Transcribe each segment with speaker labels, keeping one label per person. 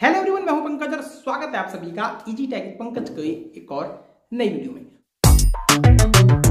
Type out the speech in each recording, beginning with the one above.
Speaker 1: Hello everyone मैं हूँ पंकज और स्वागत है आप सभी का इजी टैग पंकज के एक और नई वीडियो में।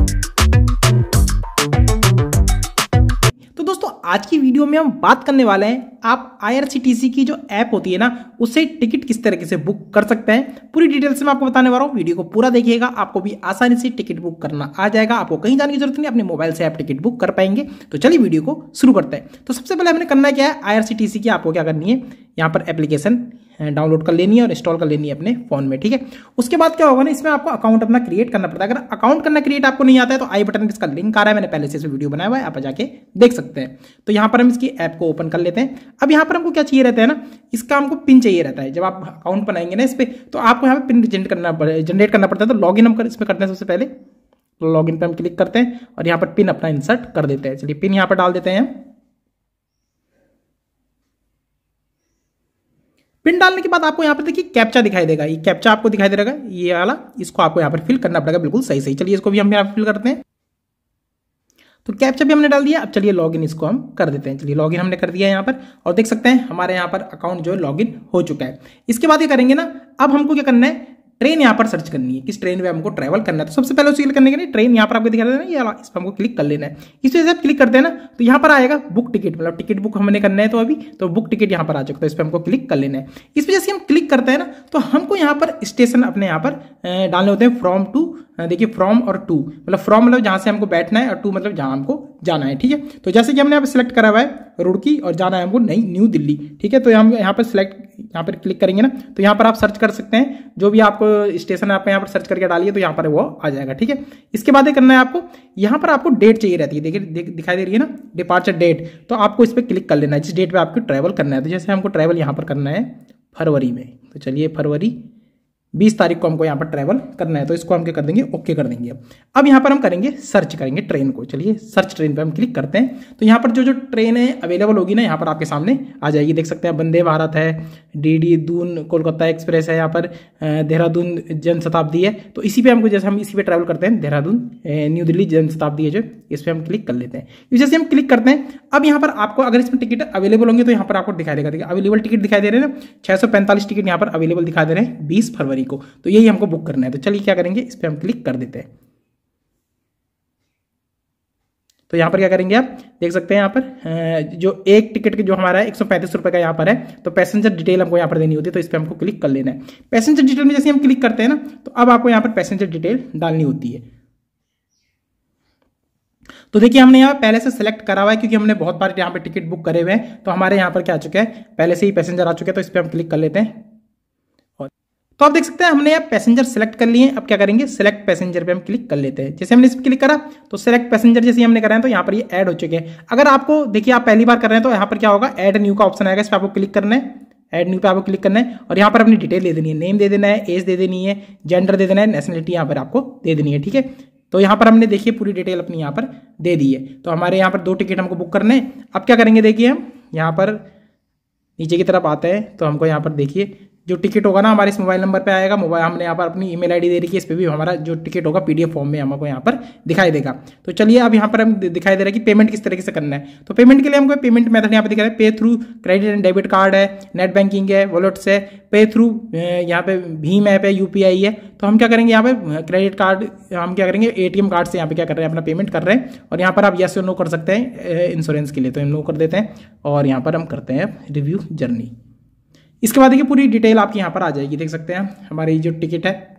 Speaker 1: आज की वीडियो में हम बात करने वाले हैं, आप आईआरसीटीसी की जो ऐप होती है ना, उससे टिकट किस तरीके से बुक कर सकते हैं। पूरी डिटेल्स से मैं आपको बताने वाला हूँ, वीडियो को पूरा देखिएगा, आपको भी आसानी से टिकट बुक करना आ जाएगा, आपको कहीं जाने की ज़रूरत नहीं, अपने मोबाइल से आप टिकट बुक कर पाएँगे। तो चलिए वीडियो को शुरू करते हैं। तो सबसे पहले हमने करना क्या है आईआरसीटीसी की आपको क्या करनी है, यहाँ पर एप्लीकेशन डाउनलोड कर लेनी है और इंस्टॉल कर लेनी है अपने फ़ोन में, ठीक है? उसके बाद क्या होगा ना, इसमें आपको अकाउंट अपना क्रिएट करना पड़ता है। अगर अकाउंट करना क्रिएट आपको नहीं आता है तो आई बटन इसका लिंक आ रहा है, मैंने पहले से इस वीडियो बनाया हुआ है, आप जाके देख सकते हैं। तो यहाँ पर हम इसकी ऐप को ओपन कर लेते हैं। अब यहाँ पर हमको क्या चाहिए रहता है ना, इसका हमको पिन चाहिए रहता है। जब आप अकाउंट बनाएँगे ना इस पर तो आपको यहाँ पर पिन जनरेट करना जनरेट करना पड़ता है। तो लॉग हम इसमें करते हैं सबसे पहले लॉग इन पर हम क्लिक करते हैं और यहाँ पर पिन अपना इंसर्ट कर देते हैं। चलिए पिन यहाँ पर डाल देते हैं पिन डालने के बाद आपको यहाँ पर देखिए कैप्चा दिखाई देगा। ये कैप्चा आपको दिखाई देगा ये वाला, इसको आपको यहाँ पर फिल करना पड़ेगा। बिल्कुल सही सही। चलिए, इसको भी हम यहाँ पर फिल करते हैं। तो कैप्चा भी हमने डाल दिया। अब चलिए लॉगिन इसको हम कर देते हैं। चलिए लॉगिन हमने कर दिया यहाँ पर। और देख सकते हैं, हमारे यहाँ पर अकाउंट जो है लॉगिन हो चुका है। इसके बाद ये करेंगे ना, अब हमको क्या करना है? ट्रेन यहाँ पर सर्च करनी है। किस ट्रेन में हमको ट्रैवल करना है? तो सबसे पहले उसे करने के लिए ट्रेन यहाँ पर आपको दिखा देना है इस पर हमको क्लिक कर लेना है। इस वजह से आप क्लिक करते हैं ना तो यहाँ पर आएगा बुक टिकट मतलब टिकट बुक हमने करना है तो अभी तो बुक टिकट यहाँ पर आ चुका है इस पर हमको क्लिक कर लेना है। इस वजह से हम क्लिक करते हैं ना तो हमको यहाँ पर स्टेशन अपने यहाँ पर डालने होते हैं फ्रॉम टू देखिए फ्रॉम और टू मतलब फ्रॉम मतलब जहाँ से हमको बैठना है और टू मतलब जहाँ हमको जाना है, ठीक है? तो जैसे कि हमने यहाँ पर सिलेक्ट करा हुआ है, रुड़की और जाना है हमको नई न्यू दिल्ली, ठीक है? तो हम यहाँ पर सिलेक्ट यहाँ पर क्लिक करेंगे ना तो यहाँ पर आप सर्च कर सकते हैं। जो भी आपको स्टेशन आप यहाँ पर सर्च करके डालिए तो यहाँ पर वो आ जाएगा, ठीक है? इसके बाद करना है आपको, यहाँ पर आपको डेट चाहिए रहती है। देखिए दिखाई दे रही है ना डिपार्चर डेट तो आपको इस पर क्लिक कर लेना है। जिस डेट पर आपको ट्रैवल करना है तो जैसे हमको ट्रैवल यहाँ पर करना है फरवरी में तो चलिए फरवरी बीस तारीख को हमको यहाँ पर ट्रैवल करना है तो इसको हम क्या कर देंगे? ओके कर देंगे। अब यहाँ पर हम करेंगे सर्च करेंगे ट्रेन को। चलिए सर्च ट्रेन पे हम क्लिक करते हैं। तो यहाँ पर जो जो ट्रेन है अवेलेबल होगी ना, यहाँ पर आपके सामने आ जाएगी। देख सकते हैं वंदे भारत है D D Doon, Kolkata express है यहाँ पर देहरादून जन शताब्दी है। तो इसी पे हमको जैसे हम इसी पर ट्रैवल करते हैं, देहरादून न्यू दिल्ली जन शताब्दी है जो, इस पर हम क्लिक कर लेते हैं। जैसे हम क्लिक करते हैं। अब यहाँ पर आपको, अगर इसमें टिकट अवेलेबल होंगे तो यहाँ पर आपको दिखाई देगा। देखिए अवेलेबल टिकट दिखाई दे रहे हैं ना पैंतालीस टिकट यहाँ पर अवेलेबल दिखा दे रहे हैं, बीस फरवरी फरवरी को। तो यही हमको बुक करना है। तो चलिए क्या करेंगे? इस पर हम क्लिक कर देते हैं। तो यहाँ पर क्या करेंगे आप? देख सकते हैं यहाँ पर जो एक टिकट के जो हमारा है, एक सौ पैंतीस रुपए का यहाँ पर है। तो पैसेंजर डिटेल हमको यहाँ पर देनी होती है तो इस पर हमको क्लिक कर लेना है। पैसेंजर डिटेल में जैसे हम क्लिक करते हैं ना तो अब आपको यहाँ पर पैसेंजर डिटेल डालनी होती है। तो देखिए, हमने यहाँ पहले से सिलेक्ट करा हुआ है, क्योंकि हमने बहुत बार यहाँ पर टिकट बुक करे हुए हैं। तो हमारे यहाँ पर क्या आ चुका है? पहले से ही पैसेंजर आ चुके हैं तो इस पर हम क्लिक कर लेते हैं। तो आप देख सकते हैं, हमने यहाँ पैसेंजर सेलेक्ट कर लिए अब क्या करेंगे? सेलेक्ट पैसेंजर पे हम क्लिक कर लेते हैं। जैसे हमने इस पर क्लिक करा तो सेलेक्ट पैसेंजर जैसे हमने करा है तो यहाँ पर ये ऐड हो चुके हैं। अगर आपको, देखिए आप पहली बार कर रहे हैं तो यहाँ पर क्या होगा? एड न्यू का ऑप्शन आएगा, इस पर आपको क्लिक करना है। एड न्यू पे आपको क्लिक करना है और यहाँ पर अपनी डिटेल दे देनी है। नेम दे देना है एज दे देनी है जेंडर दे देना है नेशनलिटी यहाँ पर आपको दे देनी है, ठीक है? तो यहाँ पर हमने, देखिए, पूरी डिटेल अपनी यहाँ पर दे दी है। तो हमारे यहाँ पर दो टिकट हमको बुक करने हैं। अब क्या करेंगे, देखिए हम यहाँ पर नीचे की तरफ़ आते हैं। तो हमको यहाँ पर, देखिए जो टिकट होगा ना हमारे इस मोबाइल नंबर पे आएगा मोबाइल हमने यहाँ पर अपनी ईमेल आईडी दे रही है, इस पर भी हमारा जो टिकट होगा पीडीएफ फॉर्म में हमको यहाँ पर दिखाई देगा। तो चलिए अब यहाँ पर हम दिखाई दे रहा है कि पेमेंट किस तरीके से करना है। तो पेमेंट के लिए हमको पेमेंट मेथड यहाँ पर दिखा रहा है। Pay through credit and debit card है नेट बैंकिंग है वॉलेट्स है। पे थ्रू यहाँ पे भीम ऐप है यूपीआई है। तो हम क्या करेंगे यहाँ पे क्रेडिट कार्ड हम क्या करेंगे एटीएम कार्ड से यहाँ पे क्या कर रहे हैं, अपना पेमेंट कर रहे हैं। और यहाँ पर आप यस नो कर सकते हैं इंश्योरेंस के लिए। तो नो कर देते हैं और यहाँ पर हम करते हैं रिव्यू जर्नी इसके बाद देखिए पूरी डिटेल आपकी यहाँ पर आ जाएगी, देख सकते हैं। हमारी जो टिकट है,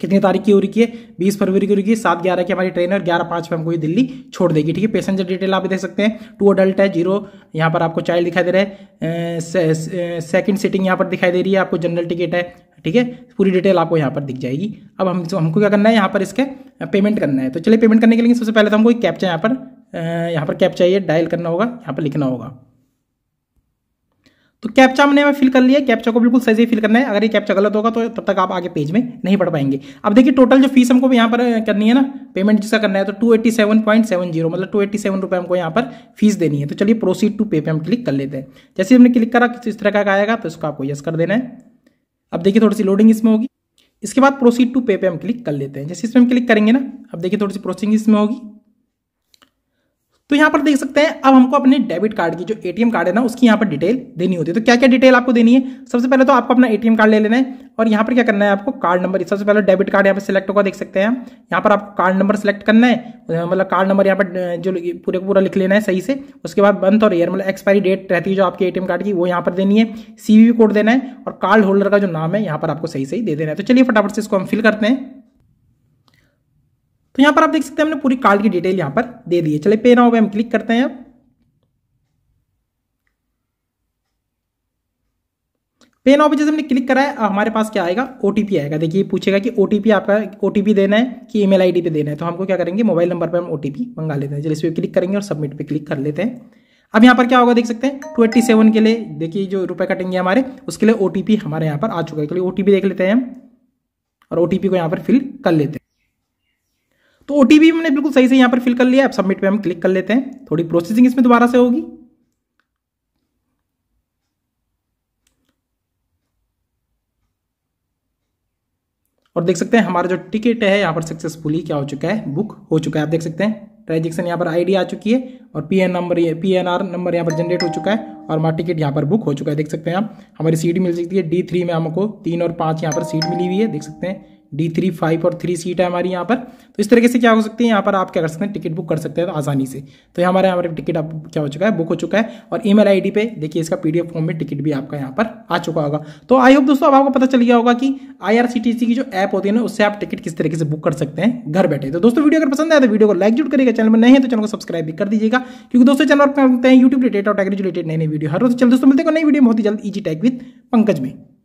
Speaker 1: कितनी तारीख की हो रही है? बीस फरवरी की हो रही है, सात ग्यारह की हमारी ट्रेन है और ग्यारह पाँच पे हमको ये दिल्ली छोड़ देगी, ठीक है? पैसेंजर डिटेल आप देख सकते हैं। टू अडल्ट है, ज़ीरो, यहाँ पर आपको चाइल्ड दिखाई दे रहा है। सेकंड सीटिंग यहाँ पर दिखाई दे रही है, आपको जनरल टिकट है, ठीक है? पूरी डिटेल आपको यहाँ पर दिख जाएगी। अब हम हमको क्या करना है, यहाँ पर इसके पेमेंट करना है। तो चलिए पेमेंट करने के लिए सबसे पहले तो हमको एक कैप्चा यहाँ पर यहाँ पर कैप्चा ये डायल करना होगा, यहाँ पर लिखना होगा। तो कैप्चा हमने फिल कर लिया कैप्चा को बिल्कुल सही से फिल करना है। अगर ये कैप्चा गलत होगा तो तब तक आप आगे पेज में नहीं पढ़ पाएँगे। अब देखिए टोटल जो फ़ीस हमको यहाँ पर करनी है ना पेमेंट जिसका करना है तो two eighty seven point seven zero मतलब टू एट्टी सेवन रुपये हमको यहाँ पर फ़ीस देनी है। तो चलिए प्रोसीड टू पे पे हम क्लिक कर लेते हैं। जैसे हमने क्लिक करा, किस तरह का आएगा तो इसको आपको यस कर देना है। अब देखिए थोड़ी सी लोडिंग इसमें होगी। इसके बाद प्रोसीड टू पे पे हम क्लिक कर लेते हैं। जैसे इसमें हम क्लिक करेंगे ना, अब देखिए थोड़ी सी प्रोसेसिंग इसमें होगी। तो यहाँ पर देख सकते हैं, अब हमको अपने डेबिट कार्ड की जो एटीएम कार्ड है ना, उसकी यहाँ पर डिटेल देनी होती है। तो क्या क्या डिटेल आपको देनी है? सबसे पहले तो आपको अपना एटीएम कार्ड ले लेना है और यहाँ पर क्या करना है आपको कार्ड नंबर, सबसे पहले डेबिट कार्ड यहाँ पर सिलेक्ट होगा, देख सकते हैं यहाँ पर आपको कार्ड नंबर सेलेक्ट करना है मतलब कार्ड नंबर यहाँ पर जो पूरे पूरा लिख लेना है सही से। उसके बाद मंथ और ईयर मतलब एक्सपायरी डेट रहती है जो आपके एटीएम कार्ड की, वो यहाँ पर देनी है। सीवीवी कोड देना है और कार्ड होल्डर का जो नाम है, यहाँ पर आपको सही सही दे देना है। तो चलिए फटाफट से इसको हम फिल करते हैं। तो यहाँ पर आप देख सकते हैं हमने पूरी कार्ड की डिटेल यहाँ पर दे दी है। चले पे नाउ पे हम क्लिक करते हैं अब। पे नाउ पे जैसे हमने क्लिक करा है हमारे पास क्या आएगा? ओटीपी आएगा। देखिए पूछेगा कि ओटीपी आपका ओटीपी देना है कि ईमेल आईडी पे देना है। तो हमको क्या करेंगे? मोबाइल नंबर पर हम ओटीपी मंगा लेते हैं। चलिए इस पर क्लिक करेंगे और सबमिट पे क्लिक कर लेते हैं। अब यहाँ पर क्या होगा देख सकते हैं? टू एट्टी सेवन के लिए, देखिए जो रुपए कटेंगे हमारे, उसके लिए ओटीपी हमारे यहाँ पर आ चुका है। ओटीपी देख लेते हैं हम और ओटीपी को यहाँ पर फिल कर लेते हैं। तो ओटीपी हमने बिल्कुल सही से यहाँ पर फिल कर लिया अब सबमिट पे हम क्लिक कर लेते हैं। थोड़ी प्रोसेसिंग इसमें दोबारा से होगी। और देख सकते हैं हमारा जो टिकट है, यहाँ पर सक्सेसफुली क्या हो चुका है? बुक हो चुका है। आप देख सकते हैं ट्रांजेक्शन यहाँ पर आईडी आ चुकी है और P N number P N R number यहाँ पर जनरेट हो चुका है और हमारा टिकट यहाँ पर बुक हो चुका है। देख सकते हैं आप, हमारी सीट मिल सकती है। डी थ्री में हमको तीन और पाँच यहाँ पर सीट मिली हुई है। देख सकते हैं डी थ्री फाइव और थ्री सीट है हमारी यहाँ पर। तो इस तरीके से क्या हो सकती है? यहाँ पर आप क्या कर सकते हैं? टिकट बुक कर सकते हैं तो आसानी से। तो यहाँ हमारे यहाँ पर टिकट आप क्या हो चुका है? बुक हो चुका है। और ई मेल पे, देखिए इसका पीडीएफ फॉर्म में टिकट भी आपका यहाँ पर आ चुका होगा। तो आई होप दोस्तों, अब आपको पता चल गया होगा कि आईआरसीटीसी की जो ऐप होती है ना, उससे आप टिकट किस तरीके से बुक कर सकते हैं? घर बैठे। तो दोस्तों, वीडियो अगर पसंद आए तो वीडियो को लाइक ज़रूर करेगा चैनल में नहीं है तो चैनल को सब्सक्राइब भी कर दीजिएगा। क्योंकि दोस्तों चैनल पर करते हैं यूट्यूब रिलेटेड और टेक्नोलॉजी रिलेटेड नई नई वीडियो। हर रोज चल, दोस्तों, मिलते हैं नई वीडियो बहुत ही जल्द ईजी टैग विद पंकज में।